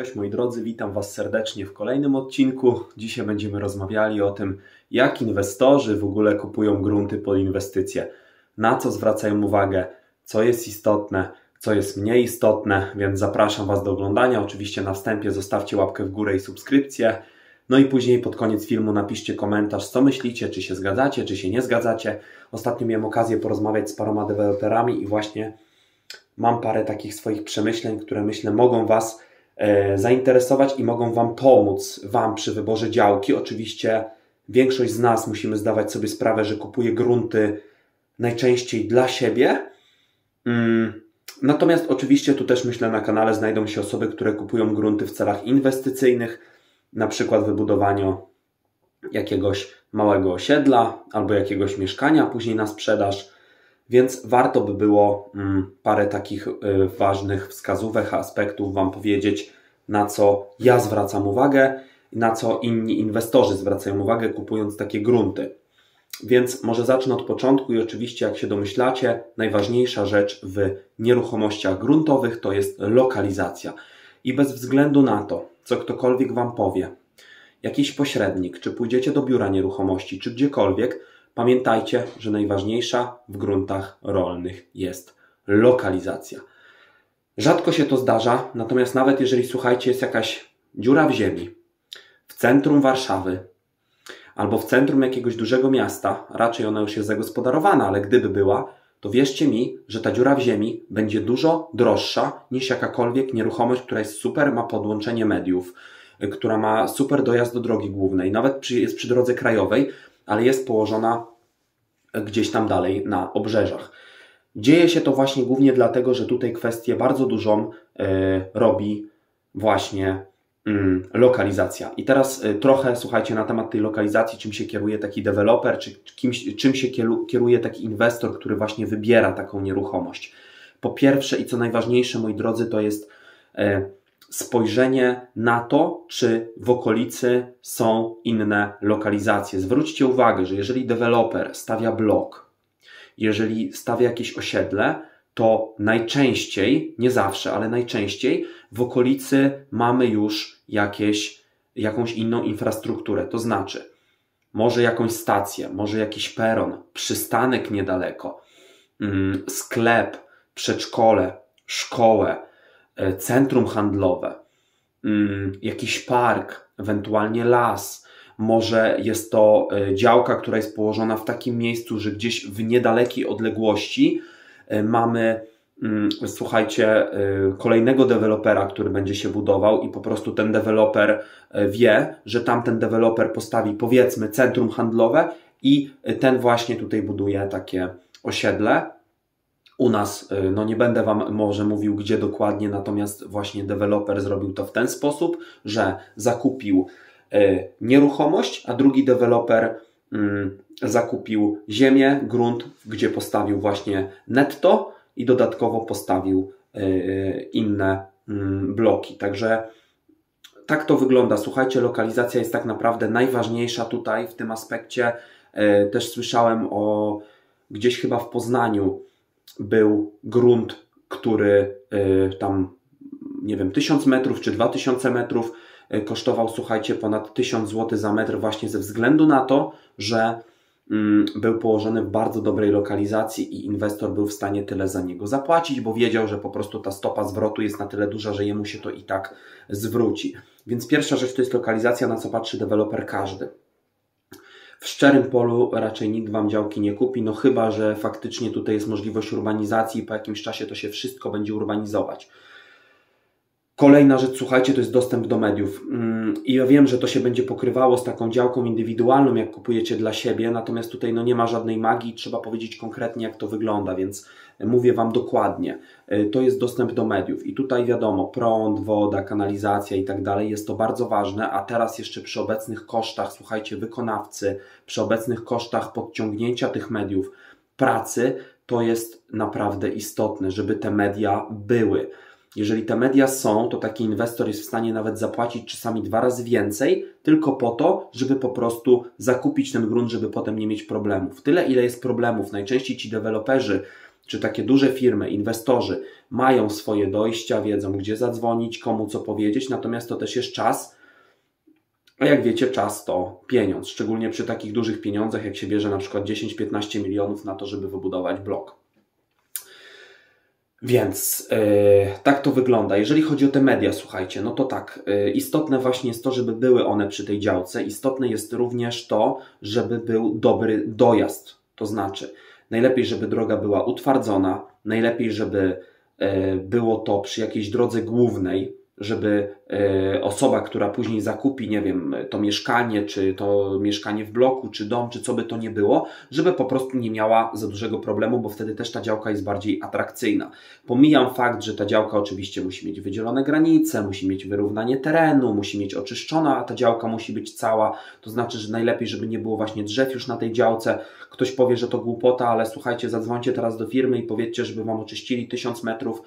Cześć moi drodzy, witam Was serdecznie w kolejnym odcinku. Dzisiaj będziemy rozmawiali o tym, jak inwestorzy w ogóle kupują grunty pod inwestycje, na co zwracają uwagę, co jest istotne, co jest mniej istotne, więc zapraszam Was do oglądania. Oczywiście na wstępie zostawcie łapkę w górę i subskrypcję. No i później pod koniec filmu napiszcie komentarz, co myślicie, czy się zgadzacie, czy się nie zgadzacie. Ostatnio miałem okazję porozmawiać z paroma deweloperami i właśnie mam parę takich swoich przemyśleń, które myślę mogą Was zainteresować i mogą Wam pomóc, Wam przy wyborze działki. Oczywiście większość z nas musimy zdawać sobie sprawę, że kupuje grunty najczęściej dla siebie. Mm, natomiast oczywiście tu też myślę na kanale znajdą się osoby, które kupują grunty w celach inwestycyjnych, na przykład wybudowanie jakiegoś małego osiedla albo jakiegoś mieszkania, później na sprzedaż. Więc warto by było mm, parę takich y, ważnych wskazówek, aspektów Wam powiedzieć, na co ja zwracam uwagę i na co inni inwestorzy zwracają uwagę, kupując takie grunty. Więc może zacznę od początku i oczywiście, jak się domyślacie, najważniejsza rzecz w nieruchomościach gruntowych to jest lokalizacja. I bez względu na to, co ktokolwiek Wam powie, jakiś pośrednik, czy pójdziecie do biura nieruchomości, czy gdziekolwiek, Pamiętajcie, że najważniejsza w gruntach rolnych jest lokalizacja. Rzadko się to zdarza, natomiast nawet jeżeli słuchajcie, jest jakaś dziura w ziemi w centrum Warszawy albo w centrum jakiegoś dużego miasta, raczej ona już jest zagospodarowana, ale gdyby była, to wierzcie mi, że ta dziura w ziemi będzie dużo droższa niż jakakolwiek nieruchomość, która jest super, ma podłączenie mediów, która ma super dojazd do drogi głównej, nawet przy, jest przy drodze krajowej, ale jest położona gdzieś tam dalej na obrzeżach. Dzieje się to właśnie głównie dlatego, że tutaj kwestię bardzo dużą y, robi właśnie y, lokalizacja. I teraz y, trochę słuchajcie na temat tej lokalizacji, czym się kieruje taki deweloper, czy kimś, czym się kieruje taki inwestor, który właśnie wybiera taką nieruchomość. Po pierwsze i co najważniejsze, moi drodzy, to jest e, spojrzenie na to, czy w okolicy są inne lokalizacje. Zwróćcie uwagę, że jeżeli deweloper stawia blok, jeżeli stawia jakieś osiedle, to najczęściej, nie zawsze, ale najczęściej w okolicy mamy już jakieś, jakąś inną infrastrukturę. To znaczy, może jakąś stację, może jakiś peron, przystanek niedaleko, mm, sklep, przedszkole, szkołę, centrum handlowe, mm, jakiś park, ewentualnie las. Może jest to e, działka, która jest położona w takim miejscu, że gdzieś w niedalekiej odległości e, mamy, mm, słuchajcie, kolejnego dewelopera, który będzie się budował, i po prostu ten deweloper wie, że tamten deweloper postawi, powiedzmy, centrum handlowe, i ten właśnie tutaj buduje takie osiedle u nas, y, no nie będę Wam może mówił gdzie dokładnie, natomiast właśnie deweloper zrobił to w ten sposób, że zakupił y, nieruchomość, a drugi deweloper mm, zakupił ziemię, grunt, gdzie postawił właśnie netto i dodatkowo postawił y, inne mm, bloki. Także tak to wygląda. Słuchajcie, lokalizacja jest tak naprawdę najważniejsza tutaj w tym aspekcie. Też słyszałem o gdzieś chyba w Poznaniu był grunt, który y, tam, nie wiem, 1000 metrów czy 2000 metrów y, kosztował, słuchajcie, ponad 1000 zł za metr, właśnie ze względu na to, że mm, był położony w bardzo dobrej lokalizacji i inwestor był w stanie tyle za niego zapłacić, bo wiedział, że po prostu ta stopa zwrotu jest na tyle duża, że jemu się to i tak zwróci. Więc pierwsza rzecz to jest lokalizacja, na co patrzy deweloper każdy. W szczerym polu raczej nikt Wam działki nie kupi, no chyba, że faktycznie tutaj jest możliwość urbanizacji i po jakimś czasie to się wszystko będzie urbanizować. Kolejna rzecz, słuchajcie, to jest dostęp do mediów. Mm, I ja wiem, że to się będzie pokrywało z taką działką indywidualną, jak kupujecie dla siebie, natomiast tutaj no nie ma żadnej magii, trzeba powiedzieć konkretnie, jak to wygląda, więc mówię Wam dokładnie. E, to jest dostęp do mediów i tutaj wiadomo, prąd, woda, kanalizacja i tak dalej, jest to bardzo ważne, a teraz jeszcze przy obecnych kosztach, słuchajcie, wykonawcy, przy obecnych kosztach podciągnięcia tych mediów, pracy, to jest naprawdę istotne, żeby te media były. Jeżeli te media są, to taki inwestor jest w stanie nawet zapłacić czasami dwa razy więcej, tylko po to, żeby po prostu zakupić ten grunt, żeby potem nie mieć problemów. Tyle, ile jest problemów. Najczęściej ci deweloperzy czy takie duże firmy, inwestorzy mają swoje dojścia, wiedzą gdzie zadzwonić, komu co powiedzieć, natomiast to też jest czas, a jak wiecie, czas to pieniądz, szczególnie przy takich dużych pieniądzach, jak się bierze na przykład 10-15 milionów na to, żeby wybudować blok. Więc yy, tak to wygląda. Jeżeli chodzi o te media, słuchajcie, no to tak, yy, istotne właśnie jest to, żeby były one przy tej działce. Istotne jest również to, żeby był dobry dojazd. To znaczy, najlepiej, żeby droga była utwardzona, najlepiej, żeby yy, było to przy jakiejś drodze głównej, żeby e, osoba, która później zakupi, nie wiem, to mieszkanie, czy to mieszkanie w bloku, czy dom, czy co by to nie było, żeby po prostu nie miała za dużego problemu, bo wtedy też ta działka jest bardziej atrakcyjna. Pomijam fakt, że ta działka oczywiście musi mieć wydzielone granice, musi mieć wyrównanie terenu, musi mieć oczyszczona, a ta działka musi być cała. To znaczy, że najlepiej, żeby nie było właśnie drzew już na tej działce. Ktoś powie, że to głupota, ale słuchajcie, zadzwońcie teraz do firmy i powiedzcie, żeby Wam oczyścili tysiąc metrów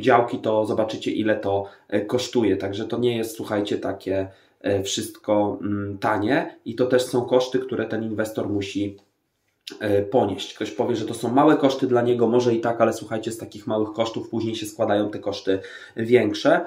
działki, to zobaczycie, ile to e, kosztuje. Także to nie jest, słuchajcie, takie e, wszystko mm, tanie i to też są koszty, które ten inwestor musi e, ponieść. Ktoś powie, że to są małe koszty dla niego, może i tak, ale słuchajcie, z takich małych kosztów później się składają te koszty większe.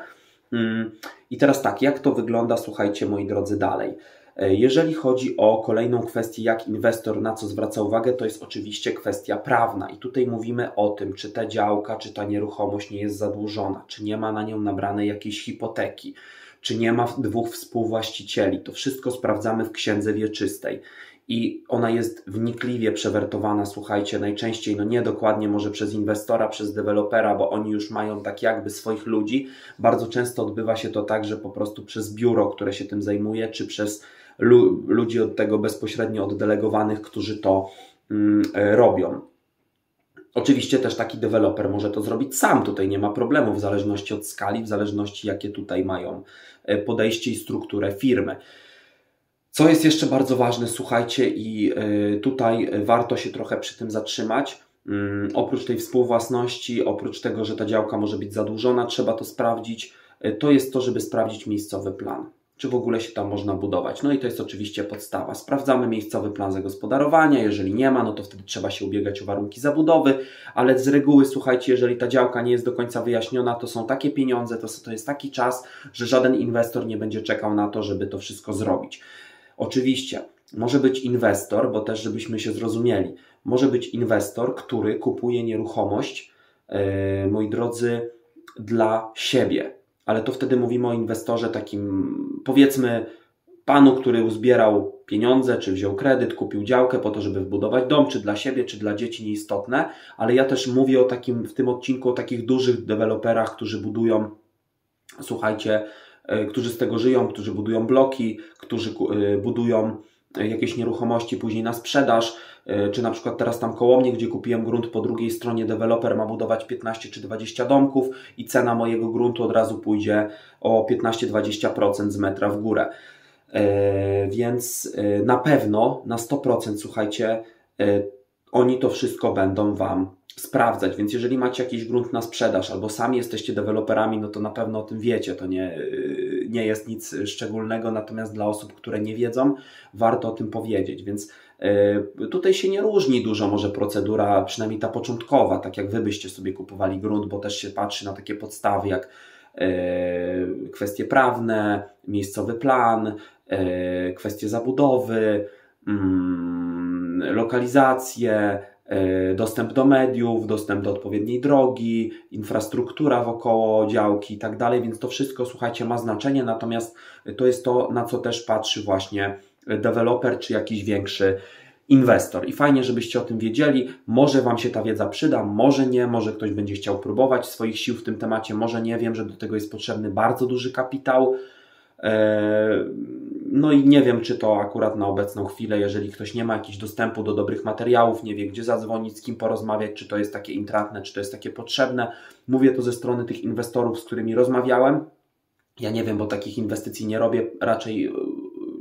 Mm, I teraz tak, jak to wygląda, słuchajcie, moi drodzy, dalej. E, jeżeli chodzi o kolejną kwestię, jak inwestor na co zwraca uwagę, to jest oczywiście kwestia prawna. I tutaj mówimy o tym, czy ta działka, czy ta nieruchomość nie jest zadłużona, czy nie ma na nią nabranej jakiejś hipoteki, czy nie ma dwóch współwłaścicieli. To wszystko sprawdzamy w księdze wieczystej i ona jest wnikliwie przewertowana, słuchajcie, najczęściej, no nie dokładnie może przez inwestora, przez dewelopera, bo oni już mają tak jakby swoich ludzi. Bardzo często odbywa się to tak, że po prostu przez biuro, które się tym zajmuje, czy przez ludzi od tego bezpośrednio oddelegowanych, którzy to e, robią. Oczywiście też taki deweloper może to zrobić sam, tutaj nie ma problemu, w zależności od skali, w zależności jakie tutaj mają e, podejście i strukturę firmy. Co jest jeszcze bardzo ważne, słuchajcie, i e, tutaj warto się trochę przy tym zatrzymać. Mm, oprócz tej współwłasności, oprócz tego, że ta działka może być zadłużona, trzeba to sprawdzić. To jest to, żeby sprawdzić miejscowy plan czy w ogóle się tam można budować. No i to jest oczywiście podstawa. Sprawdzamy miejscowy plan zagospodarowania. Jeżeli nie ma, no to wtedy trzeba się ubiegać o warunki zabudowy, ale z reguły, słuchajcie, jeżeli ta działka nie jest do końca wyjaśniona, to są takie pieniądze, to, to jest taki czas, że żaden inwestor nie będzie czekał na to, żeby to wszystko zrobić. Oczywiście, może być inwestor, bo też żebyśmy się zrozumieli, może być inwestor, który kupuje nieruchomość, yy, moi drodzy, dla siebie ale to wtedy mówimy o inwestorze takim, powiedzmy, panu, który uzbierał pieniądze, czy wziął kredyt, kupił działkę po to, żeby wbudować dom, czy dla siebie, czy dla dzieci, nieistotne, ale ja też mówię o takim, w tym odcinku o takich dużych deweloperach, którzy budują, słuchajcie, e, którzy z tego żyją, którzy budują bloki, którzy e, budują jakieś nieruchomości później na sprzedaż, e, czy na przykład teraz tam koło mnie, gdzie kupiłem grunt po drugiej stronie, deweloper ma budować 15 czy 20 domków i cena mojego gruntu od razu pójdzie o 15-20% z metra w górę. E, więc e, na pewno, na 100%, słuchajcie, oni to wszystko będą Wam sprawdzać. Więc jeżeli macie jakiś grunt na sprzedaż albo sami jesteście deweloperami, no to na pewno o tym wiecie. To nie, nie jest nic szczególnego, natomiast dla osób, które nie wiedzą, warto o tym powiedzieć. Więc e, Tutaj się nie różni dużo może procedura, przynajmniej ta początkowa, tak jak Wy byście sobie kupowali grunt, bo też się patrzy na takie podstawy jak e, kwestie prawne, miejscowy plan, e, kwestie zabudowy, mm, lokalizacje, dostęp do mediów, dostęp do odpowiedniej drogi, infrastruktura wokoło działki i tak dalej, więc to wszystko, słuchajcie, ma znaczenie, natomiast to jest to, na co też patrzy właśnie deweloper czy jakiś większy inwestor. I fajnie, żebyście o tym wiedzieli. Może Wam się ta wiedza przyda, może nie, może ktoś będzie chciał próbować swoich sił w tym temacie, może nie. Wiem, że do tego jest potrzebny bardzo duży kapitał. E, no i nie wiem, czy to akurat na obecną chwilę, jeżeli ktoś nie ma jakiegoś dostępu do dobrych materiałów, nie wie gdzie zadzwonić, z kim porozmawiać, czy to jest takie intratne, czy to jest takie potrzebne. Mówię to ze strony tych inwestorów, z którymi rozmawiałem. Ja nie wiem, bo takich inwestycji nie robię, raczej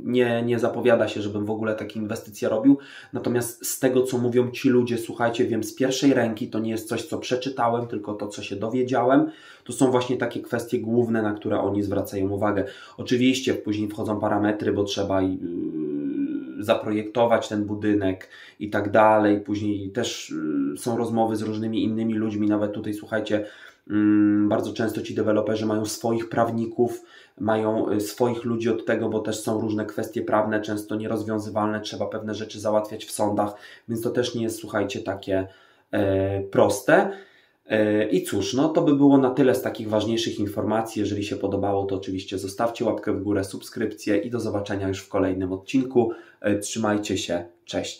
nie, nie zapowiada się, żebym w ogóle takie inwestycje robił. Natomiast z tego, co mówią ci ludzie, słuchajcie, wiem z pierwszej ręki, to nie jest coś, co przeczytałem, tylko to, co się dowiedziałem. To są właśnie takie kwestie główne, na które oni zwracają uwagę. Oczywiście później wchodzą parametry, bo trzeba i zaprojektować ten budynek i tak dalej. Później też y, są rozmowy z różnymi innymi ludźmi, nawet tutaj słuchajcie, bardzo często ci deweloperzy mają swoich prawników, mają y, swoich ludzi od tego, bo też są różne kwestie prawne, często nierozwiązywalne, trzeba pewne rzeczy załatwiać w sądach, więc to też nie jest, słuchajcie, takie e, proste. E, I cóż, no to by było na tyle z takich ważniejszych informacji. Jeżeli się podobało, to oczywiście zostawcie łapkę w górę, subskrypcję i do zobaczenia już w kolejnym odcinku. E, trzymajcie się, cześć.